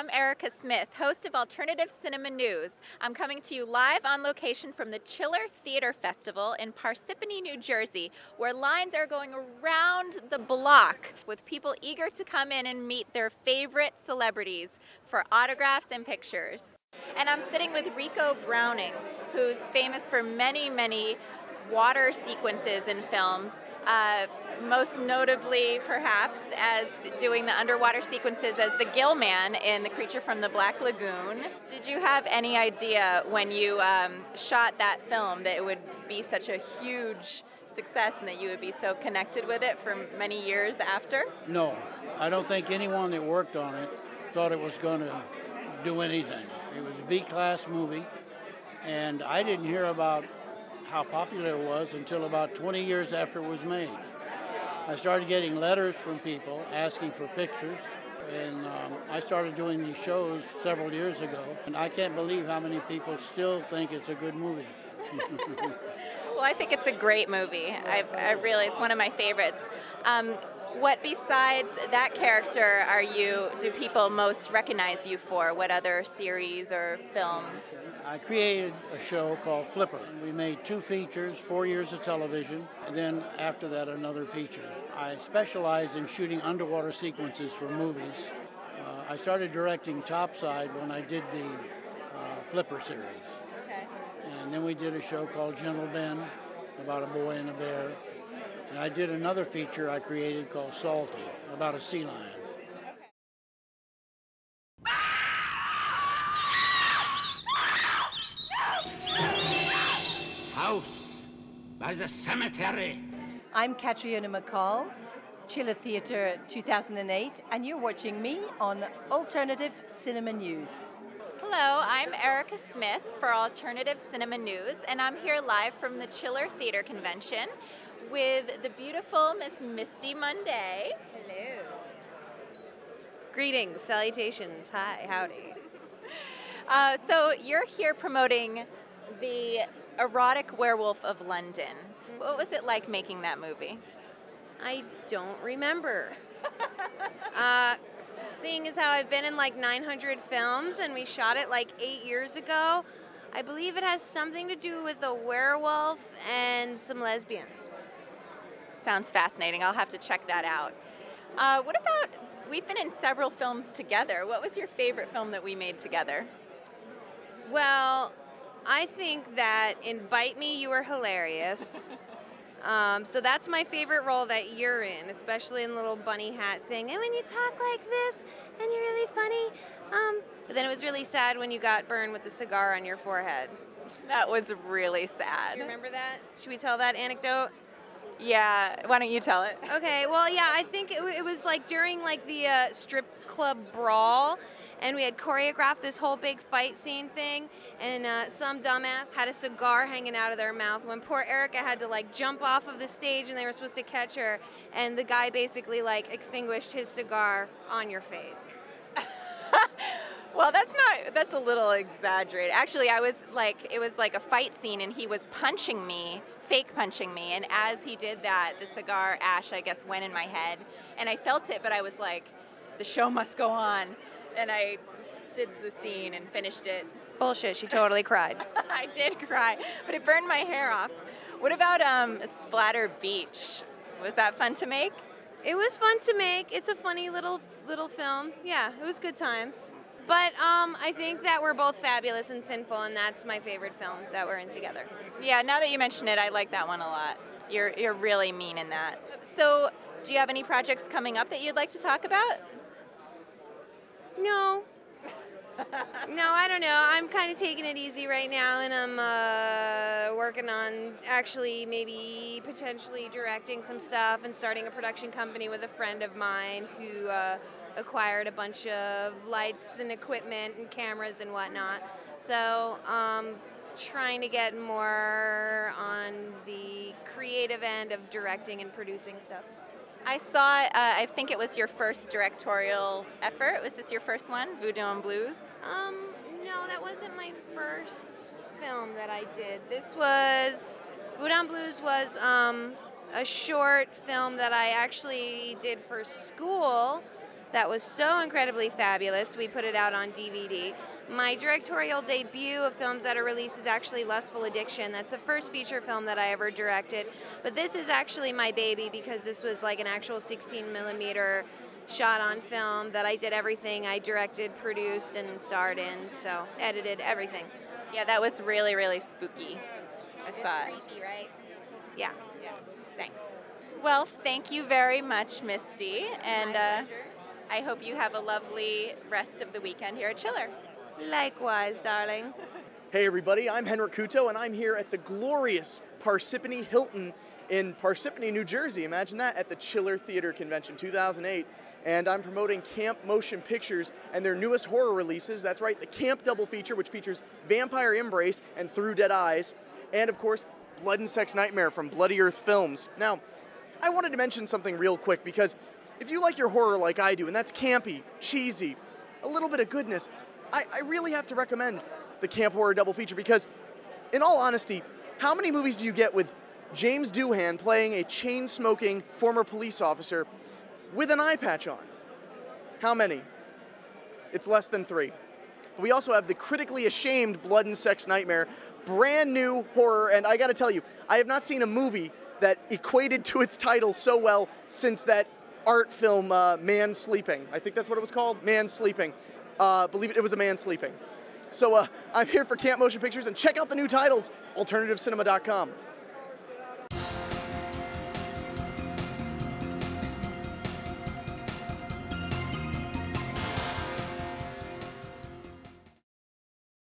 I'm Erika Smith, host of Alternative Cinema News. I'm coming to you live on location from the Chiller Theatre Festival in Parsippany, New Jersey, where lines are going around the block with people eager to come in and meet their favorite celebrities for autographs and pictures. And I'm sitting with Ricou Browning, who's famous for many, many water sequences in films. Uh, most notably, perhaps, as doing the underwater sequences as the gill man in The Creature from the Black Lagoon. Did you have any idea when you um, shot that film that it would be such a huge success and that you would be so connected with it for many years after? No, I don't think anyone that worked on it thought it was going to do anything. It was a B class movie, and I didn't hear about how popular it was until about 20 years after it was made. I started getting letters from people asking for pictures, and um, I started doing these shows several years ago, and I can't believe how many people still think it's a good movie. well, I think it's a great movie. I've, I really, it's one of my favorites. Um, what besides that character are you do people most recognize you for? What other series or film? I created a show called flipper. We made two features four years of television and then after that another feature. I specialize in shooting underwater sequences for movies. Uh, i started directing topside when i did the uh, flipper series. Okay. and then we did a show called gentle ben about a boy and a bear and I did another feature I created called Salty about a sea lion. House by the cemetery. I'm Catriona MacColl, Chiller Theatre 2008, and you're watching me on Alternative Cinema News. Hello, I'm Erika Smith for Alternative Cinema News, and I'm here live from the Chiller Theatre Convention with the beautiful Miss Misty Mundae. Hello. Greetings, salutations, hi, howdy. Uh, so you're here promoting the Erotic Werewolf of London. Mm-hmm. What was it like making that movie? I don't remember. uh, seeing as how I've been in like 900 films and we shot it like eight years ago, I believe it has something to do with a werewolf and some lesbians. Sounds fascinating. I'll have to check that out. Uh, what about, we've been in several films together. What was your favorite film that we made together? Well, I think that in Bite Me, you were hilarious. um, so that's my favorite role that you're in, especially in the little bunny hat thing. And when you talk like this, and you're really funny. Um, but then it was really sad when you got burned with the cigar on your forehead. That was really sad. Do You remember that? Should we tell that anecdote? Yeah, why don't you tell it? Okay, well, yeah, I think it, it was like during like the uh, strip club brawl, and we had choreographed this whole big fight scene thing, and uh, some dumbass had a cigar hanging out of their mouth when poor Erika had to like jump off of the stage and they were supposed to catch her, and the guy basically like extinguished his cigar on your face. Well, that's not, that's a little exaggerated. Actually, I was like, it was like a fight scene, and he was punching me fake punching me. And as he did that, the cigar ash, I guess, went in my head. And I felt it, but I was like, the show must go on. And I did the scene and finished it. Bullshit, she totally cried. I did cry, but it burned my hair off. What about um, Splatter Beach? Was that fun to make? It was fun to make. It's a funny little little film. Yeah, it was good times. But um, I think that we're both fabulous and sinful, and that's my favorite film that we're in together. Yeah, now that you mention it, I like that one a lot. You're, you're really mean in that. So, do you have any projects coming up that you'd like to talk about? No. no, I don't know. I'm kind of taking it easy right now, and I'm uh, working on actually maybe potentially directing some stuff and starting a production company with a friend of mine who. Uh, acquired a bunch of lights and equipment and cameras and whatnot. So, um, trying to get more on the creative end of directing and producing stuff. I saw, uh, I think it was your first directorial effort. Was this your first one, Voodoo and Blues? Um, no, that wasn't my first film that I did. This was, Voodoo and Blues was um, a short film that I actually did for school that was so incredibly fabulous. We put it out on DVD. My directorial debut of films that are released is actually Lustful Addiction. That's the first feature film that I ever directed. But this is actually my baby because this was like an actual 16 millimeter shot on film that I did everything. I directed, produced, and starred in, so edited everything. Yeah, that was really, really spooky. I saw it. Creepy, right? Yeah. yeah. Thanks. Well, thank you very much, Misty, and uh, I hope you have a lovely rest of the weekend here at Chiller. Likewise, darling. Hey everybody, I'm Henrik Kuto and I'm here at the glorious Parsippany Hilton in Parsippany, New Jersey. Imagine that at the Chiller Theatre Convention 2008. And I'm promoting Camp Motion Pictures and their newest horror releases. That's right, the Camp Double Feature, which features Vampire Embrace and Through Dead Eyes. And of course, Blood and Sex Nightmare from Bloody Earth Films. Now, I wanted to mention something real quick because if you like your horror like I do, and that's campy, cheesy, a little bit of goodness, I, I really have to recommend the Camp Horror Double Feature because, in all honesty, how many movies do you get with James Doohan playing a chain smoking former police officer with an eye patch on? How many? It's less than three. But We also have the critically ashamed Blood and Sex Nightmare, brand new horror, and I gotta tell you, I have not seen a movie that equated to its title so well since that art film, uh, Man Sleeping. I think that's what it was called, Man Sleeping. Uh, believe it, it was a man sleeping. So uh, I'm here for Camp Motion Pictures, and check out the new titles, alternativecinema.com.